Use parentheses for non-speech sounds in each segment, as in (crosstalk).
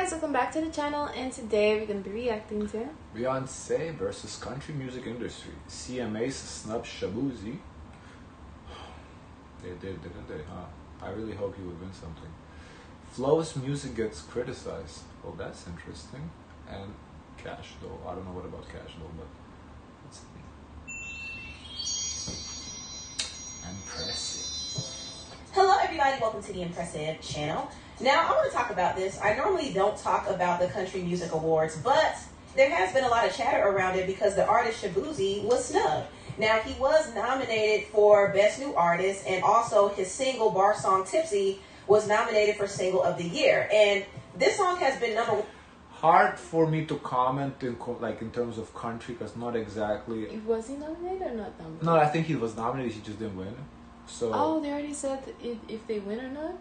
guys, welcome back to the channel and today we're going to be reacting to Beyonce versus country music industry. CMA's snub Shaboozey. (sighs) They did, didn't they? Huh? I really hope he would win something. Flo's music gets criticized. Well, that's interesting. And Kash though. I don't know what about Kash though, but let's see. Impressive. Hello, everybody. Welcome to the Impressive channel. Now, I want to talk about this. I normally don't talk about the Country Music Awards, but there has been a lot of chatter around it because the artist Shaboozey was snubbed. Now, he was nominated for Best New Artist, and also his single bar song Tipsy was nominated for Single of the Year. And this song has been number one. Hard for me to comment in co- like in terms of country because not exactly. It Was he nominated or not nominated? No, I think he was nominated. He just didn't win. So Oh, they already said if, if they win or not?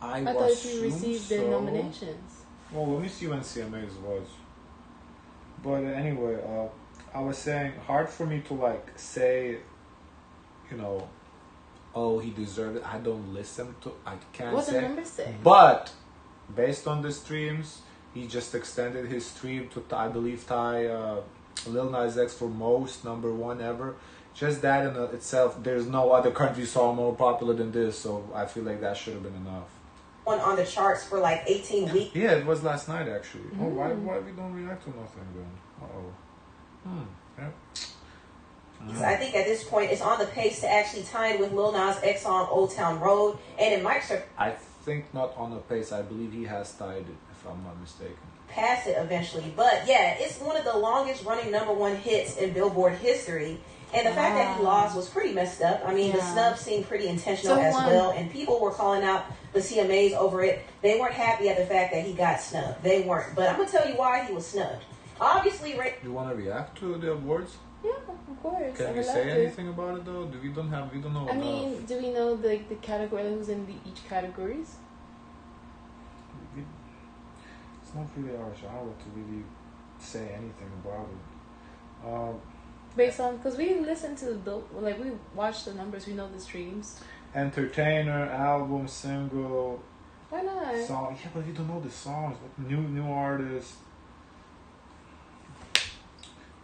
I, I thought you received so. nominations. Well, let me see when CMA's was. But anyway, uh, I was saying hard for me to like say, you know, oh he deserved it. I don't listen to. I can't What the say. numbers say? But based on the streams, he just extended his stream to I believe tie uh, Lil Nas X for most number one ever. Just that in itself, there's no other country song more popular than this, so I feel like that should have been enough. One on the charts for like 18 weeks. Yeah, it was last night actually. Oh, why Mm. why we don't react to nothing then? Uh oh. Hmm. Yeah. So I think at this point it's on the pace to actually tie in with Lil Nas X on Old Town Road, and it might I think not on the pace. I believe he has tied it, if I'm not mistaken. Pass it eventually. But yeah, it's one of the longest running number one hits in Billboard history. And the fact that he lost was pretty messed up. I mean, the Yeah. snub seemed pretty intentional So as one- well, and people were calling out the CMAs over it. They weren't happy at the fact that he got snubbed. They weren't. But I'm gonna tell you why he was snubbed. Obviously, Ra- You want to react to the awards? Yeah, of course. I Can we say love to. anything about it though? Do we don't have we don't know I enough. mean, do we know the the category who's in the, each categories? It's not really our genre to really say anything about it. Um, Based on because we listen to the like we watch the numbers, we know the streams. entertainer, album, single, Why not? song. Yeah, but we don't know the songs. What new new artist?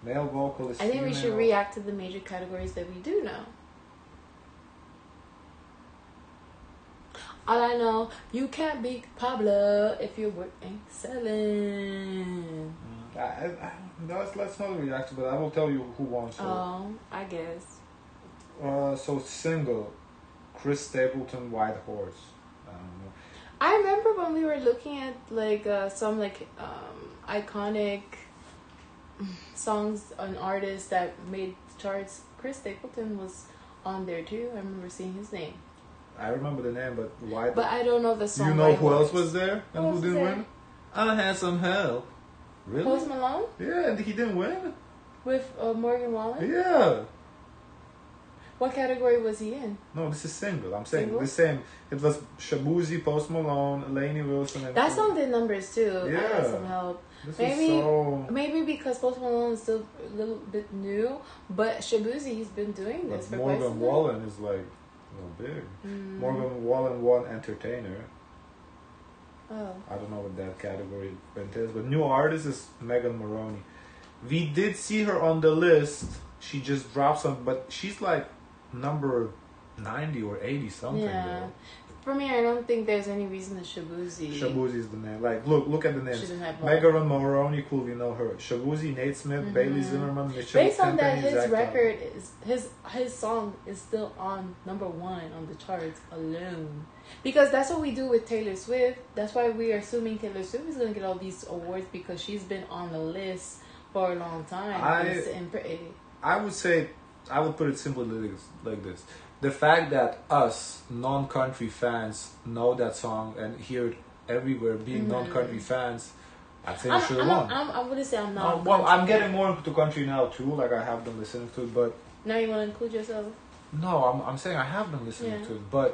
Male vocalist. I think we should react to the major categories that we do know. All I know, you can't be Pablo if you're working selling. I, I, let's, let's not react to, but I will tell you who won. So, Oh, I guess. uh, so single, Chris Stapleton, White Horse. I. I remember when we were looking at like uh, some like um, iconic songs and artists that made charts. Chris Stapleton was on there too. I remember seeing his name, I remember the name, but White. but I don't know the song. you know who else was there and Who who didn't there? win? I had some help. Really? Post Malone Yeah, and he didn't win. with uh, Morgan Wallen. Yeah. What category was he in? No, this is single. I'm saying Single? the same. It was Shaboozey, Post Malone, Lainey Wilson, and That song did numbers too. Yeah. some help. This Maybe- so. Maybe because Post Malone is still a little bit new, but Shaboozey he's been doing this But Morgan Wallen is like, you know, big. Mm. Morgan Wallen won entertainer. Oh. I don't know what that category went is, but new artist is Megan Moroney. We did see her on the list. She just dropped some, but she's like number ninety or eighty something. Yeah. For me, I don't think there's any reason that Shaboozey. Shaboozey is the name. Like, look, look at the names. Shouldn't have both. Megan Moroney, cool, you know her. Shaboozey, Nate Smith, Bailey Mhm. Zimmerman, Michelle Based on that, his Zach record is his his song is still on number one on the charts alone. Because that's what we do with Taylor Swift. That's why we are assuming Taylor Swift is gonna get all these awards because she's been on the list for a long time. I- It's in pretty. I would say, I would put it simply like this. The fact that us non-country fans know that song and hear it everywhere, being Mhm. non-country fans, I think I'm, should have I'm, won. I'm, I wouldn't say I'm not. well, I'm getting more into country now too. Like I have been listening to it, but Now you want to include yourself? no, I'm I'm saying I have been listening Yeah. to it, but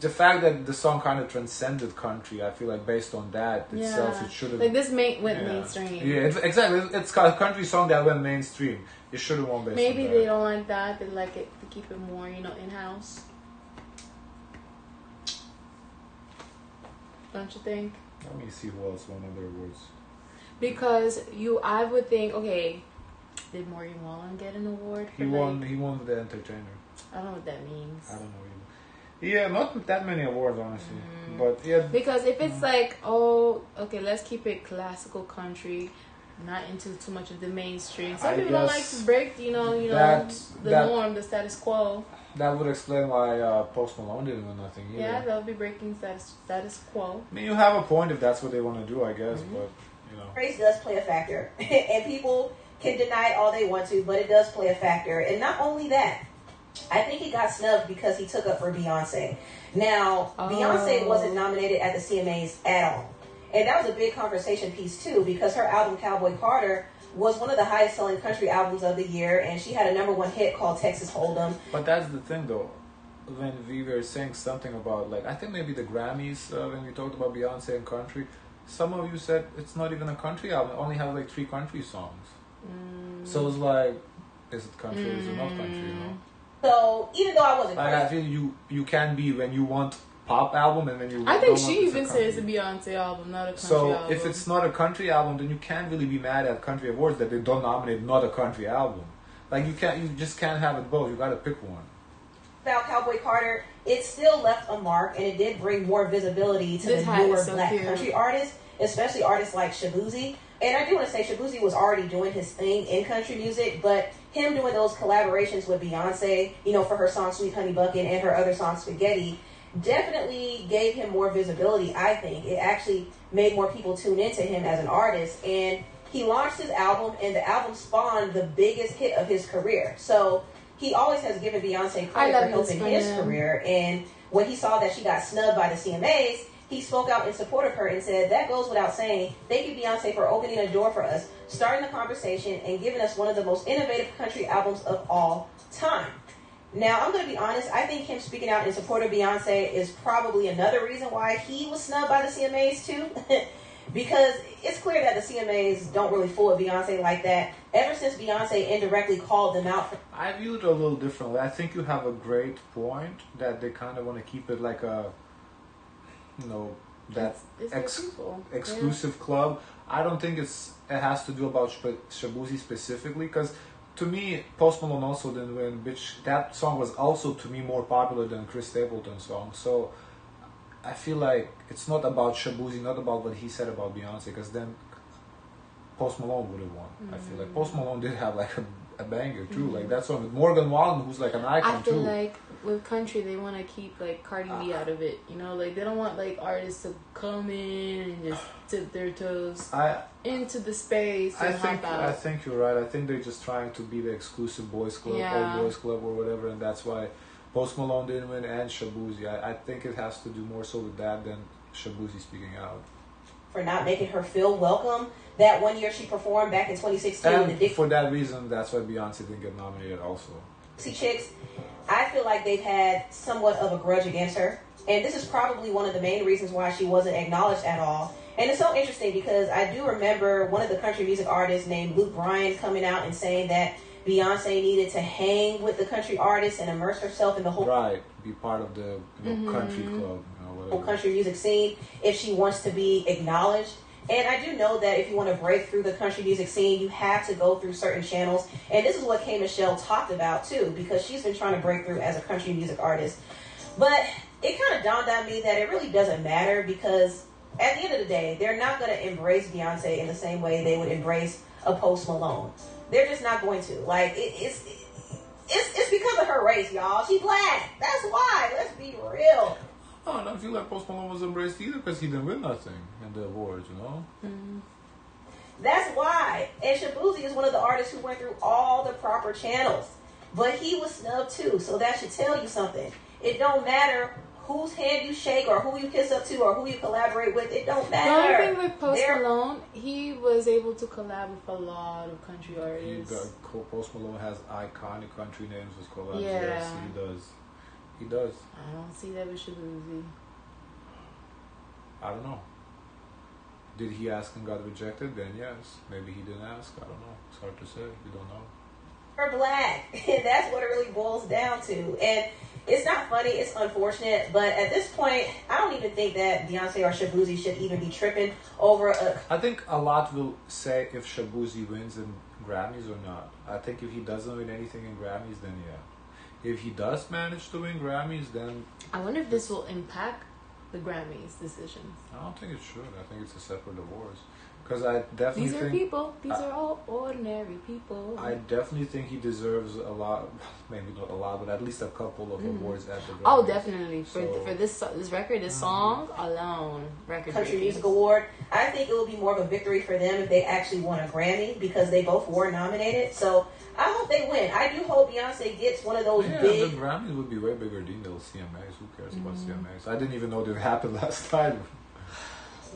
the fact that the song kind of transcended country, I feel like based on that itself, it should have. Like this main, went yeah. mainstream. Yeah, it's, exactly. It's- It's a country song that went mainstream. It should have won based Maybe they don't like that. They like it keep it more, you know, in house. Don't you think? Let me see who else won other awards. Because you, I would think, okay, did Morgan Wallen get an award? He won. Like, He won the entertainer. I don't know what that means. I don't know either. Yeah, not that many awards honestly, Mm. but yeah, Because if it's Mm. like, oh, okay, let's keep it classical country, not into too much of the mainstream. Some I people don't like to break, you know, you know, the that- norm, the status quo. that would explain why uh, Post Malone didn't win nothing either. Yeah, they'll be breaking status status quo. I mean, you have a point if that's what they want to do, I guess, Mhm. but you know. race does play a factor, (laughs) and people can deny it all they want to, but it does play a factor. And not only that, I think he got snubbed because he took up for Beyonce. Now, Oh. Beyonce wasn't nominated at the CMAs at all, and that was a big conversation piece too because her album Cowboy Carter was one of the highest selling country albums of the year, and she had a number one hit called Texas Hold'em. But that's the thing, though. When we were saying something about, like, I think maybe the Grammys, uh, when we talked about Beyonce and country, some of you said it's not even a country album, it only has like three country songs. Mm. So it's like, is it country or is it not country, you know? So even though I wasn't Like, I feel you, you can be when you want pop album and then you I think she even country. says it's a Beyonce album, not a country So album. if it's not a country album, then you can't really be mad at country awards that they don't nominate not a country album. Like you can't, you just can't have it both. You got to pick one. about Cowboy Carter, it still left a mark, and it did bring more visibility to This the newer so black cute. country artists, especially artists like Shaboozey. And I do want to say Shaboozey was already doing his thing in country music, but him doing those collaborations with Beyonce, you know, for her song Sweet Honey Bucket and her other song Spaghetti, definitely gave him more visibility, I think. It actually made more people tune into him as an artist. And he launched his album, and the album spawned the biggest hit of his career. So he always has given Beyonce credit for helping his career. And when he saw that she got snubbed by the CMAs, he spoke out in support of her and said, That goes without saying. Thank you, Beyonce, for opening a door for us, starting the conversation, and giving us one of the most innovative country albums of all time. Now, I'm going to be honest, I think him speaking out in support of Beyonce is probably another reason why he was snubbed by the CMAs, too. (laughs) because it's clear that the CMAs don't really fool Beyonce like that. Ever since Beyonce indirectly called them out for I view it a little differently. I think you have a great point that they kind of want to keep it like a, you know, that It's ex- the people. exclusive club. I don't think it's it has to do about Shab- Shaboozey specifically because to me Post Malone also didn't win. Which that song was also to me more popular than Chris Stapleton's song. So I feel like it's not about Shaboozey, not about what he said about Beyonce, because then Post Malone would have won. I feel like mm. Post Malone did have like a, a banger too. Like that song with Morgan Wallen, who's like an icon I feel too. like with country they want to keep like Cardi B out of it. You know, like they don't want like artists to come in and just tip their toes I into the space I think hop out. I think you're right. I think they're just trying to be the exclusive boys club, Yeah. old boys club, or whatever, and that's why Post Malone didn't win and Shaboozey. I, I think it has to do more so with that than Shaboozey speaking out. for not making her feel welcome. That one year she performed back in 2016 with the And for that reason, that's why Beyonce didn't get nominated. Also, Chicks, I feel like they've had somewhat of a grudge against her. And this is probably one of the main reasons why she wasn't acknowledged at all. And it's so interesting because I do remember one of the country music artists named Luke Bryan coming out and saying that Beyonce needed to hang with the country artists and immerse herself in the whole right? Be part of the you know, country Mm-hmm. club, you know, whole whatever. country music scene if she wants to be acknowledged. And I do know that if you want to break through the country music scene, you have to go through certain channels. And this is what K Michelle talked about too, because she's been trying to break through as a country music artist. But it kind of dawned on me that it really doesn't matter because at the end of the day, they're not going to embrace Beyonce in the same way they would embrace a Post Malone. They're just not going to. Like it, it's. It's, it's because of her race, y'all. She's black. That's why. Let's be real. I don't feel like Post Malone was embraced either because he didn't win nothing in the awards. You know, mm-hmm. That's why. And Shaboozey is one of the artists who went through all the proper channels. But he was snubbed too, so that should tell you something. It don't matter whose hand you shake or who you kiss up to or who you collaborate with. It don't The matter. only thing with Post They're- Malone, he was able to collab with a lot of country he artists. got, Post Malone has iconic country names with collabs. Yeah. Yes, he does. He does. I don't see that with Shaboozey. I don't know. Did he ask and got rejected? Then yes. Maybe he didn't ask. I don't know. It's hard to say. We don't know. We're black. (laughs) That's what it really boils down to. And it's not funny. It's unfortunate, but at this point, I don't even think that Beyonce or Shaboozey should even be tripping over a. I think a lot will say if Shaboozey wins in Grammys or not. I think if he doesn't win anything in Grammys, then yeah. If he does manage to win Grammys, then I wonder if this will impact the Grammys decisions. I don't think it should. I think it's a separate awards. Because I definitely These are think people. These I- are all ordinary people. I definitely think he deserves a lot, (laughs) maybe not a lot, but at least a couple of Mhm. awards at the Grammys. oh, definitely for So- for this this record, this Mhm. song alone, record Country breaking. Music Award. I think it would be more of a victory for them if they actually won a Grammy because they both were nominated. So I hope they win. I do hope Beyonce gets one of those yeah, big the Grammys would be way bigger deal than the CMAs. Who cares about Mhm. CMAs? I didn't even know they happened (laughs) last time.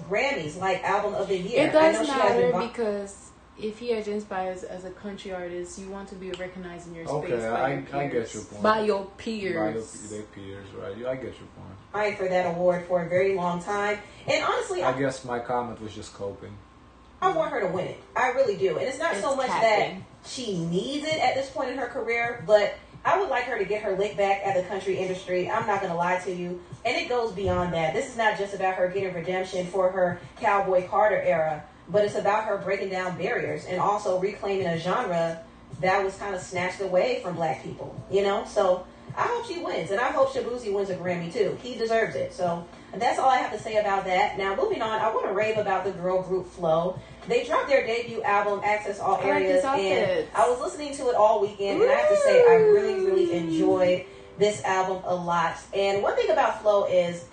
Grammys, like album of the year. It I does know she has matter been because if he identifies as a country artist, you want to be recognized in your space Okay, by I- your I get your point. By your peers. By your, they peers, right? I get your point. fighting for that award for a very long time. And honestly, I I, guess my comment was just coping. I want her to win it. I really do. And it's not so much capping. that she needs it at this point in her career, but I would like her to get her lick back at the country industry. I'm not going to lie to you. And it goes beyond that. This is not just about her getting redemption for her Cowboy Carter era, but it's about her breaking down barriers and also reclaiming a genre that was kind of snatched away from black people, you know? So I hope she wins, and I hope Shaboozey wins a Grammy too. He deserves it. So that's all I have to say about that. Now, moving on, I want to rave about the girl group Flo. They dropped their debut album, Access All I like Areas, these and. I was listening to it all weekend, and I have to say, I really, really enjoyed this album a lot. And one thing about Flo is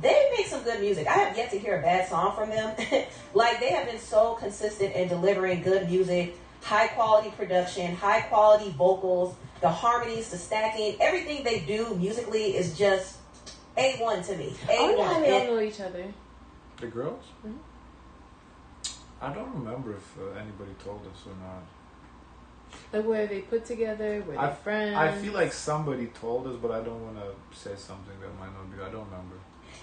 they make some good music. I have yet to hear a bad song from them. (laughs) like they have been so consistent in delivering good music, high quality production, high quality vocals, the harmonies, the stacking, everything they do musically is just A one to me. I A wonder how one. they all know each other. The girls? Mhm. I don't remember if uh, anybody told us or not. Like where they put together, were they I- friends? I feel like somebody told us, but I don't want to say something that might not be. I don't remember.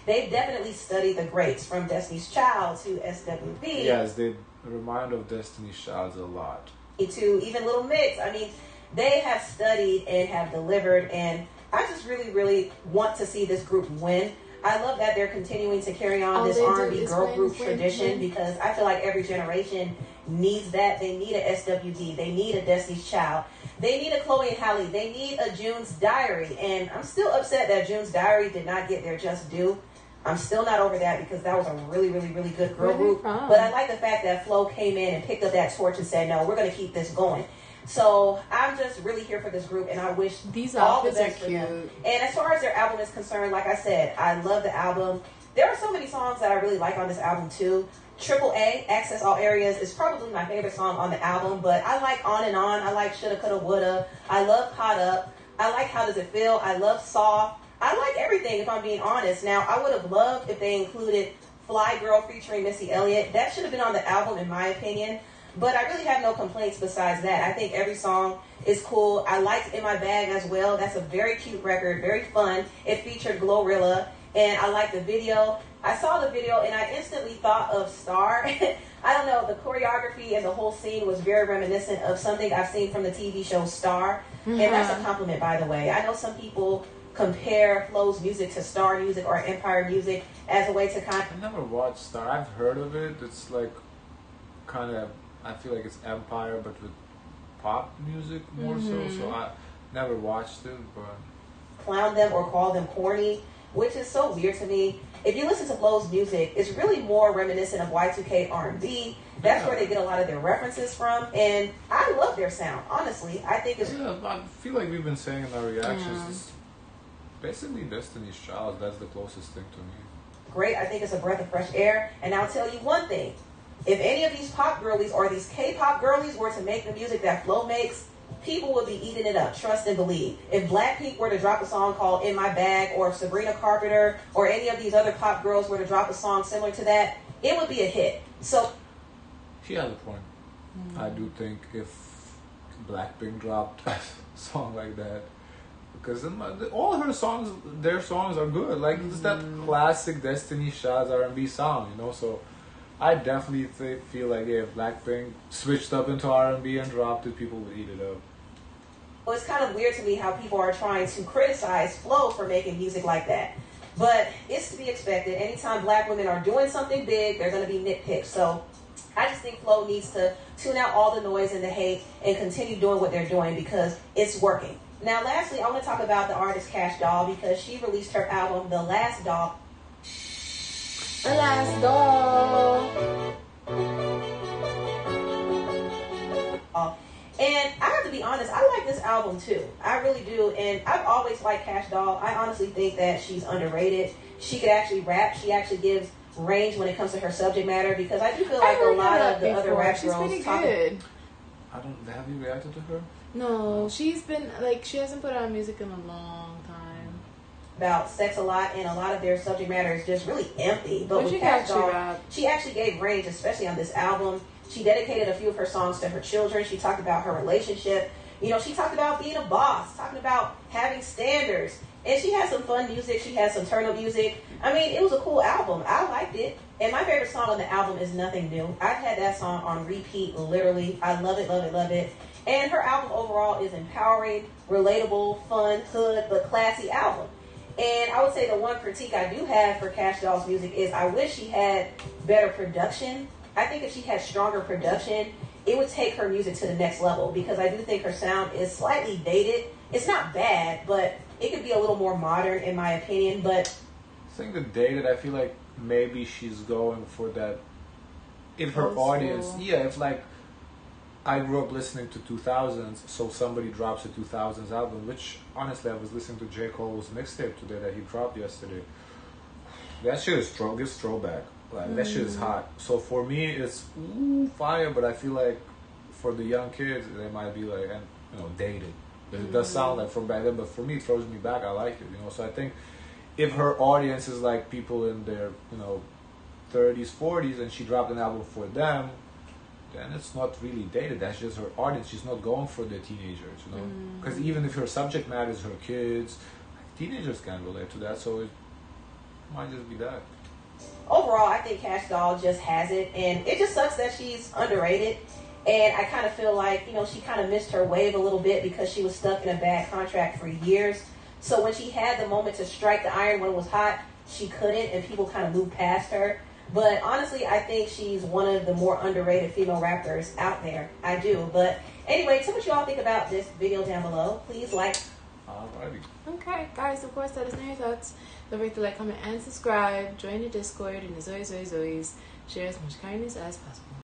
They've definitely studied the greats from Destiny's Child to SWV. Yes, they remind of Destiny's Child a lot. to even Little Mix. I mean, they have studied and have delivered, and I just really, really want to see this group win. I love that they're continuing to carry on All this R&B girl win, group win, tradition win. because I feel like every generation needs that. They need a SWV. They need a Destiny's Child. They need a Chloe and Halle. They need a June's Diary. And I'm still upset that June's Diary did not get their just due. I'm still not over that because that was a really, really, really good girl group. But I like the fact that Flo came in and picked up that torch and said, "No, we're going to keep this going." So I'm just really here for this group, and I wish These all the best for them. And as far as their album is concerned, like I said, I love the album. There are so many songs that I really like on this album too. Triple A, Access All Areas, is probably my favorite song on the album, but I like On and On. I like Shoulda, Coulda, Woulda. I love Caught Up. I like How Does It Feel. I love Soft. I like everything, if I'm being honest. Now, I would have loved if they included Fly Girl featuring Missy Elliott. That should have been on the album, in my opinion. But I really have no complaints besides that. I think every song is cool. I liked In My Bag as well. That's a very cute record, very fun. It featured Glorilla, and I like the video. I saw the video and I instantly thought of Star. (laughs) I don't know, the choreography and the whole scene was very reminiscent of something I've seen from the TV show Star. And that's a Mhm. compliment, by the way. I know some people compare Flo's music to Star music or Empire music as a way to kind I've never watched Star. I've heard of it. It's like kind of. I feel like it's Empire, but with pop music more so. Mhm. So I never watched it, but clown them or call them corny, which is so weird to me. If you listen to Flo's music, it's really more reminiscent of Y2K R&B. That's where they get a lot of their references from, and I love their sound. Honestly, I think it's yeah, I feel like we've been saying in our reactions. Yeah. It's basically Destiny's Child. That's the closest thing to me. great. I think it's a breath of fresh air. And I'll tell you one thing: if any of these pop girlies or these K-pop girlies were to make the music that Flo makes, people would be eating it up. Trust and believe. If Blackpink were to drop a song called "In My Bag," or if Sabrina Carpenter or any of these other pop girls were to drop a song similar to that, it would be a hit. So She has a point. I do think if Blackpink dropped (laughs) a song like that, because all her songs, their songs are good. Like it's that mm-hmm. classic Destiny Child R&B song, you know. So I definitely th- feel like if Blackpink switched up into R&B and dropped it, people would eat it up. well, it's kind of weird to me how people are trying to criticize Flo for making music like that. But it's to be expected. Anytime black women are doing something big, they're going to be nitpicked. So I just think Flo needs to tune out all the noise and the hate and continue doing what they're doing because it's working. Now, lastly, I want to talk about the artist Kash Doll because she released her album, The Last Doll. The Last Doll. And I have to be honest, I like this album too. I really do. And I've always liked Kash Doll. I honestly think that she's underrated. She could actually rap. She actually gives range when it comes to her subject matter because I do feel like a lot of the other rap She's girls pretty talk good. I don't. Have you reacted to her? No, she's been like she hasn't put out music in a long time. About sex a lot, and a lot of their subject matter is just really empty. But But with she Kash actually she actually gave range, especially on this album. She dedicated a few of her songs to her children. She talked about her relationship. You know, she talked about being a boss, talking about having standards. And she had some fun music. She had some turn up music. I mean, it was a cool album. I liked it. And my favorite song on the album is Nothing New. I've had that song on repeat, literally. I love it, love it, love it. And her album overall is empowering, relatable, fun, hood, but classy album. And I would say the one critique I do have for Kash Doll's music is I wish she had better production. I think if she had stronger production, it would take her music to the next level because I do think her sound is slightly dated. It's not bad, but it could be a little more modern in my opinion. But I think the dated. I feel like maybe she's going for that. If her Old school. audience, yeah, if like I grew up listening to 2000s, so somebody drops a 2000s album, which honestly I was listening to J Cole's mixtape today that he dropped yesterday. That shit is throw this throwback. Like that shit is mm. hot. So for me, it's ooh, fire, but I feel like for the young kids, they might be like, and you know, dated. It does mm. sound like from back then, but for me, it throws me back. I like it, you know. So I think if her audience is like people in their, you know, 30s, 40s, and she dropped an album for them, then it's not really dated. That's just her audience. She's not going for the teenagers, you know. Mm. Because even if her subject matter is her kids, teenagers can relate to that. So it might just be that. overall, I think Kash Doll just has it, and it just sucks that she's underrated. And I kind of feel like you know she kind of missed her wave a little bit because she was stuck in a bad contract for years. So when she had the moment to strike the iron when it was hot, she couldn't, and people kind of moved past her. But honestly, I think she's one of the more underrated female rappers out there. I do. But anyway, tell what you all think about this video down below. Please like, Alrighty. Okay, guys, of course, let us know your thoughts. Don't forget to like, comment, and subscribe. Join the Discord, and as always, always, always, share as much kindness as possible.